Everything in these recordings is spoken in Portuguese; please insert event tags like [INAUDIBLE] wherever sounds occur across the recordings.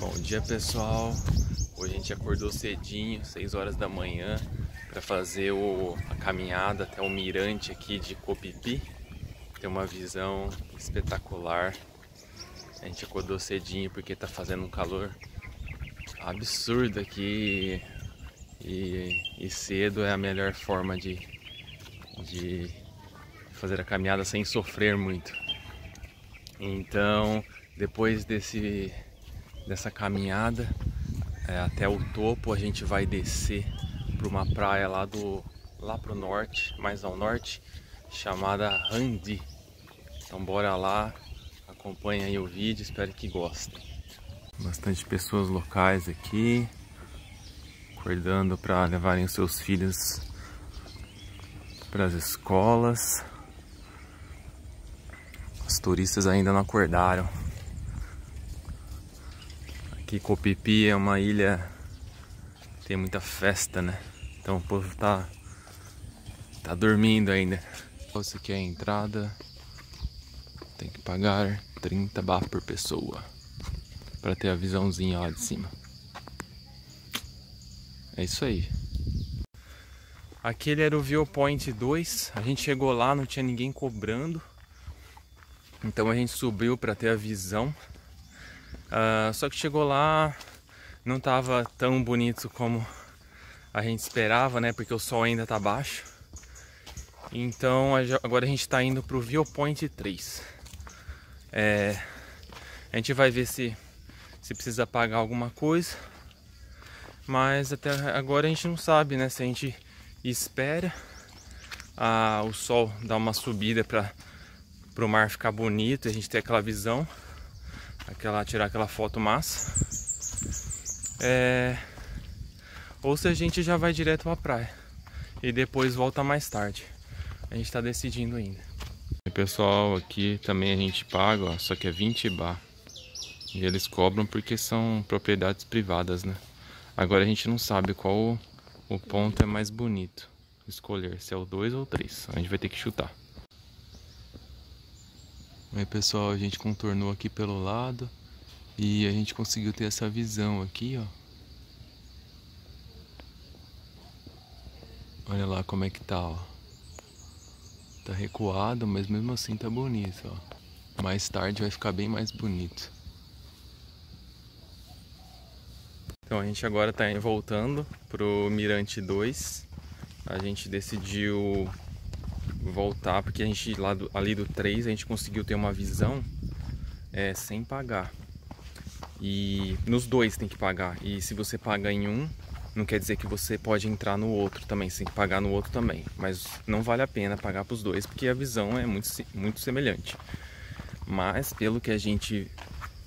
Bom dia pessoal, hoje a gente acordou cedinho, 6 horas da manhã, para fazer o, a caminhada até o mirante aqui de Copipi. Tem uma visão espetacular. A gente acordou cedinho porque tá fazendo um calor absurdo aqui e, e cedo é a melhor forma de, de fazer a caminhada sem sofrer muito. Então, depois desse dessa caminhada é, até o topo, a gente vai descer para uma praia lá do lá pro norte, mais ao norte, chamada Randi. Então bora lá, acompanha aí o vídeo, espero que gostem. Bastante pessoas locais aqui, acordando para levarem os seus filhos para as escolas. Os turistas ainda não acordaram. Aqui Copipi é uma ilha tem muita festa, né? Então o povo tá tá dormindo ainda. Você quer a entrada, tem que pagar 30 bar por pessoa para ter a visãozinha lá de cima. É isso aí. Aquele era o Viewpoint 2. A gente chegou lá, não tinha ninguém cobrando. Então a gente subiu para ter a visão. Uh, só que chegou lá, não estava tão bonito como a gente esperava, né? Porque o sol ainda tá baixo. Então agora a gente está indo para o Viewpoint 3. É, a gente vai ver se, se precisa pagar alguma coisa. Mas até agora a gente não sabe, né? Se a gente espera a, o sol dar uma subida para o mar ficar bonito, a gente ter aquela visão aquela, tirar aquela foto massa. É, ou se a gente já vai direto pra praia e depois volta mais tarde. A gente tá decidindo ainda. Pessoal, aqui também a gente paga, ó, só que é 20 bar. E eles cobram porque são propriedades privadas, né? Agora a gente não sabe qual o ponto é mais bonito. Escolher se é o 2 ou o 3. A gente vai ter que chutar. Aí pessoal, a gente contornou aqui pelo lado e a gente conseguiu ter essa visão aqui, ó. Olha lá como é que tá, ó. Tá recuado, mas mesmo assim tá bonito, ó. Mais tarde vai ficar bem mais bonito. Então a gente agora tá voltando pro Mirante 2. A gente decidiu voltar, porque a gente lá do, ali do 3 a gente conseguiu ter uma visão é, sem pagar. E nos dois tem que pagar. E se você paga em um, não quer dizer que você pode entrar no outro também, você tem que pagar no outro também. Mas não vale a pena pagar para os dois, porque a visão é muito, muito semelhante. Mas pelo que a gente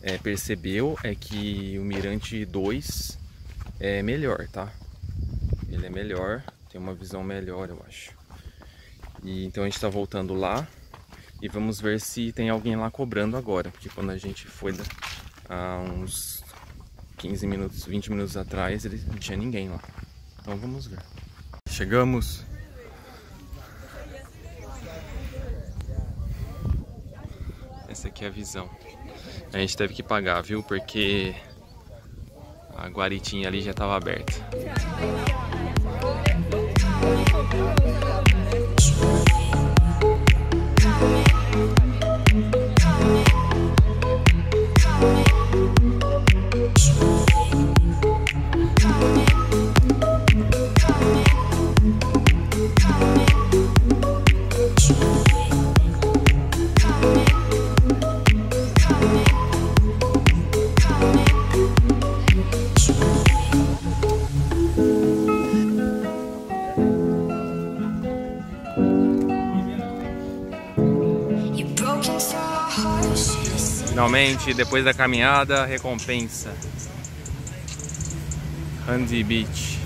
é, percebeu é que o Mirante 2 é melhor, tá? Ele é melhor, tem uma visão melhor, eu acho. E então a gente está voltando lá e vamos ver se tem alguém lá cobrando agora, porque quando a gente foi há uns 15 minutos, 20 minutos atrás, ele não tinha ninguém lá. Então vamos ver. Chegamos. Essa aqui é a visão. A gente teve que pagar, viu? Porque a guaritinha ali já estava aberta. Finalmente, depois da caminhada, recompensa. Handy Beach.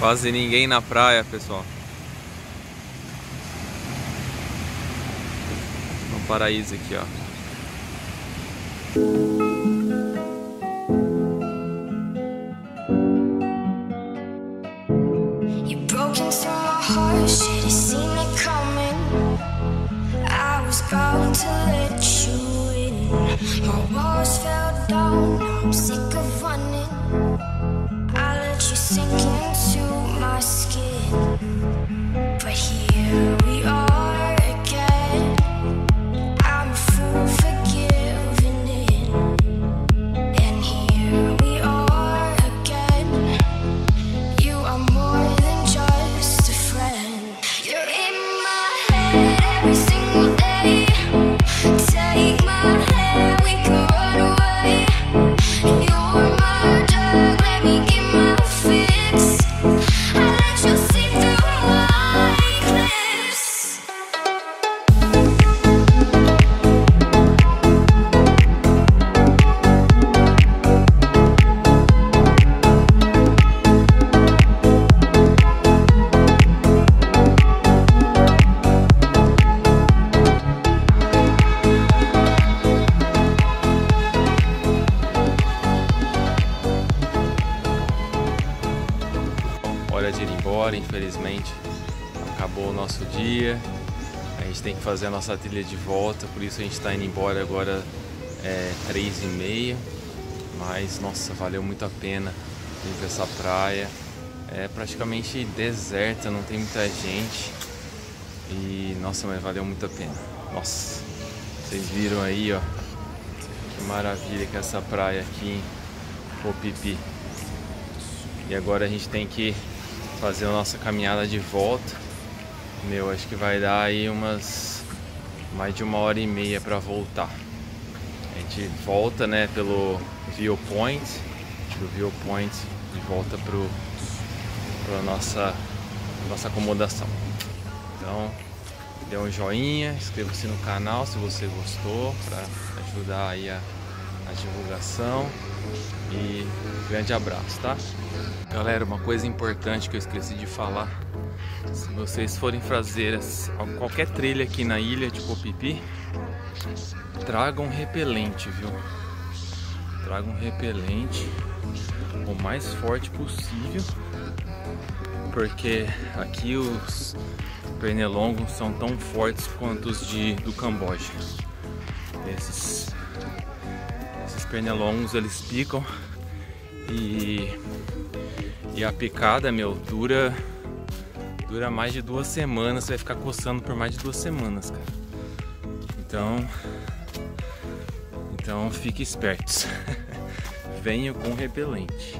Quase ninguém na praia, pessoal. Um paraíso aqui, ó. you sink into my skin, but here. Infelizmente acabou o nosso dia. A gente tem que fazer a nossa trilha de volta, por isso a gente está indo embora agora é, e meia. Mas nossa, valeu muito a pena vir essa praia. É praticamente deserta, não tem muita gente. E nossa, mas valeu muito a pena. Nossa, vocês viram aí, ó. Que maravilha que é essa praia aqui em Popipi. E agora a gente tem que fazer a nossa caminhada de volta. Meu, acho que vai dar aí umas mais de uma hora e meia para voltar. A gente volta, né, pelo viewpoint, do viewpoint de volta pro para nossa nossa acomodação. Então, dê um joinha, inscreva-se no canal se você gostou para ajudar aí a, a divulgação e um grande abraço, tá? Galera, uma coisa importante que eu esqueci de falar. Se vocês forem fazer qualquer trilha aqui na ilha de Copipi, tragam repelente, viu? Tragam repelente o mais forte possível, porque aqui os pernilongos são tão fortes quanto os de, do Camboja. Esses, pernilongos eles picam e e a picada, meu, dura dura mais de duas semanas, você vai ficar coçando por mais de duas semanas, cara. Então, então fique espertos. [LAUGHS] Venha com repelente.